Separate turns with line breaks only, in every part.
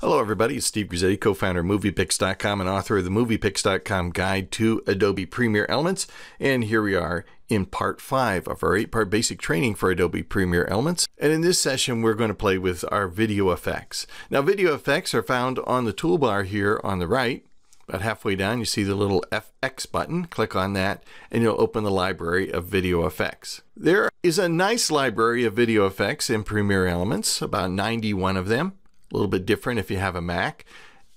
Hello, everybody. It's Steve Grisetti, co-founder of Muvipix.com and author of the Muvipix.com Guide to Adobe Premiere Elements. And here we are in part five of our eight-part basic training for Adobe Premiere Elements. And in this session, we're going to play with our video effects. Now, video effects are found on the toolbar here on the right. About halfway down, you see the little FX button. Click on that, and you'll open the library of video effects. There is a nice library of video effects in Premiere Elements, about 91 of them a little bit different if you have a Mac.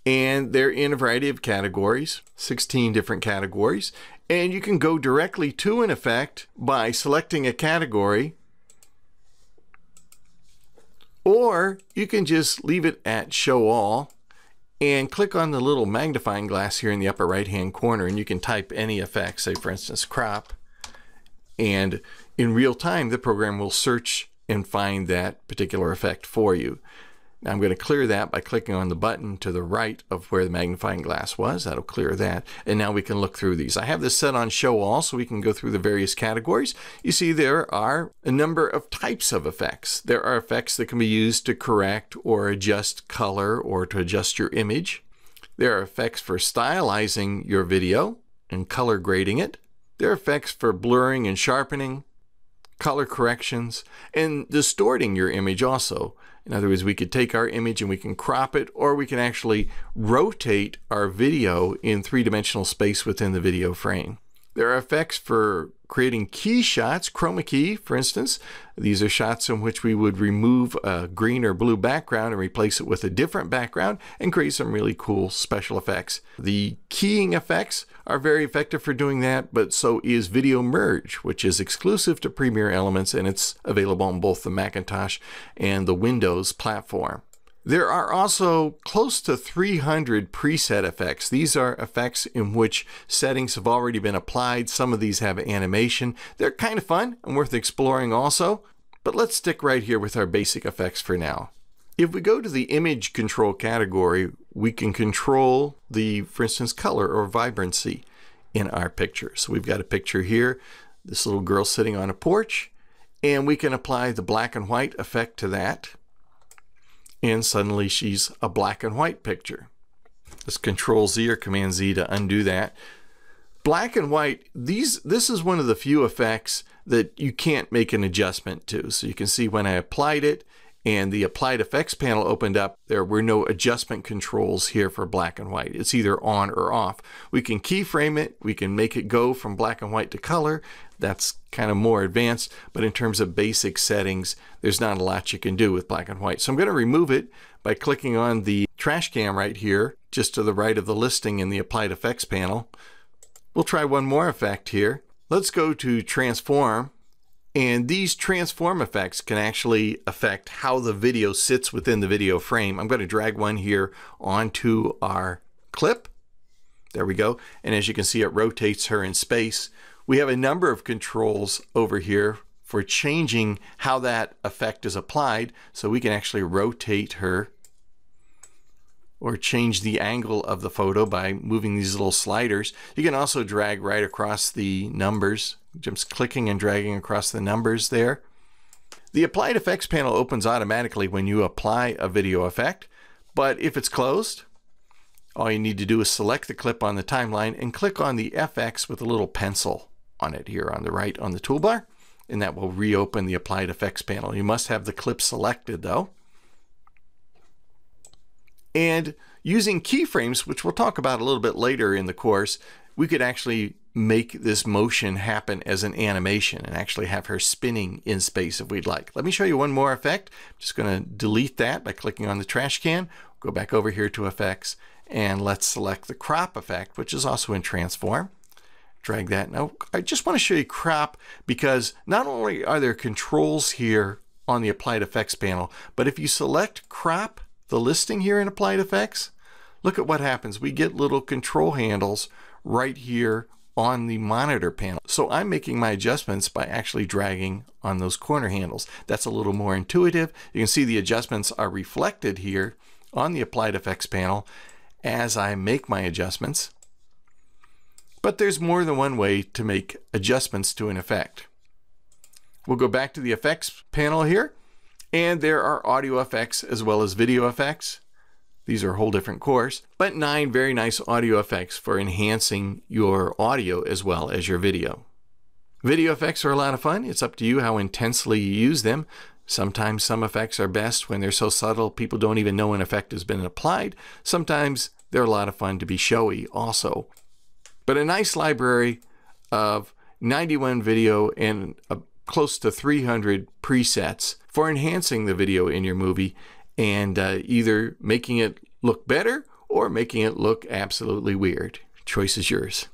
And they're in a variety of categories, 16 different categories. And you can go directly to an effect by selecting a category, or you can just leave it at Show All and click on the little magnifying glass here in the upper right hand corner and you can type any effect, say for instance crop, and in real time the program will search and find that particular effect for you. Now I'm going to clear that by clicking on the button to the right of where the magnifying glass was. That'll clear that. And now we can look through these. I have this set on show all so we can go through the various categories. You see there are a number of types of effects. There are effects that can be used to correct or adjust color or to adjust your image. There are effects for stylizing your video and color grading it. There are effects for blurring and sharpening, color corrections, and distorting your image also. In other words, we could take our image and we can crop it, or we can actually rotate our video in three-dimensional space within the video frame. There are effects for creating key shots, chroma key, for instance. These are shots in which we would remove a green or blue background and replace it with a different background and create some really cool special effects. The keying effects are very effective for doing that, but so is Video Merge, which is exclusive to Premiere Elements and it's available on both the Macintosh and the Windows platform. There are also close to 300 preset effects. These are effects in which settings have already been applied. Some of these have animation. They're kind of fun and worth exploring also. But let's stick right here with our basic effects for now. If we go to the image control category, we can control the, for instance, color or vibrancy in our picture. So we've got a picture here, this little girl sitting on a porch, and we can apply the black and white effect to that and suddenly she's a black and white picture. Let's Control Z or Command Z to undo that. Black and white, these this is one of the few effects that you can't make an adjustment to. So you can see when I applied it and the applied effects panel opened up, there were no adjustment controls here for black and white. It's either on or off. We can keyframe it, we can make it go from black and white to color. That's kind of more advanced, but in terms of basic settings, there's not a lot you can do with black and white. So I'm going to remove it by clicking on the trash can right here, just to the right of the listing in the applied effects panel. We'll try one more effect here. Let's go to transform and these transform effects can actually affect how the video sits within the video frame. I'm going to drag one here onto our clip. There we go. And as you can see, it rotates her in space. We have a number of controls over here for changing how that effect is applied. So we can actually rotate her or change the angle of the photo by moving these little sliders. You can also drag right across the numbers just clicking and dragging across the numbers there. The Applied Effects panel opens automatically when you apply a video effect, but if it's closed, all you need to do is select the clip on the timeline and click on the FX with a little pencil on it here on the right on the toolbar, and that will reopen the Applied Effects panel. You must have the clip selected though. And using keyframes, which we'll talk about a little bit later in the course, we could actually make this motion happen as an animation and actually have her spinning in space if we'd like. Let me show you one more effect. I'm just going to delete that by clicking on the trash can. Go back over here to effects and let's select the crop effect, which is also in transform. Drag that. Now, I just want to show you crop because not only are there controls here on the applied effects panel, but if you select crop, the listing here in applied effects, look at what happens. We get little control handles right here on the monitor panel. So I'm making my adjustments by actually dragging on those corner handles. That's a little more intuitive. You can see the adjustments are reflected here on the Applied Effects panel as I make my adjustments. But there's more than one way to make adjustments to an effect. We'll go back to the effects panel here, and there are audio effects as well as video effects. These are a whole different course. But nine very nice audio effects for enhancing your audio as well as your video. Video effects are a lot of fun. It's up to you how intensely you use them. Sometimes some effects are best when they're so subtle people don't even know an effect has been applied. Sometimes they're a lot of fun to be showy also. But a nice library of 91 video and close to 300 presets for enhancing the video in your movie and uh, either making it look better or making it look absolutely weird. Choice is yours.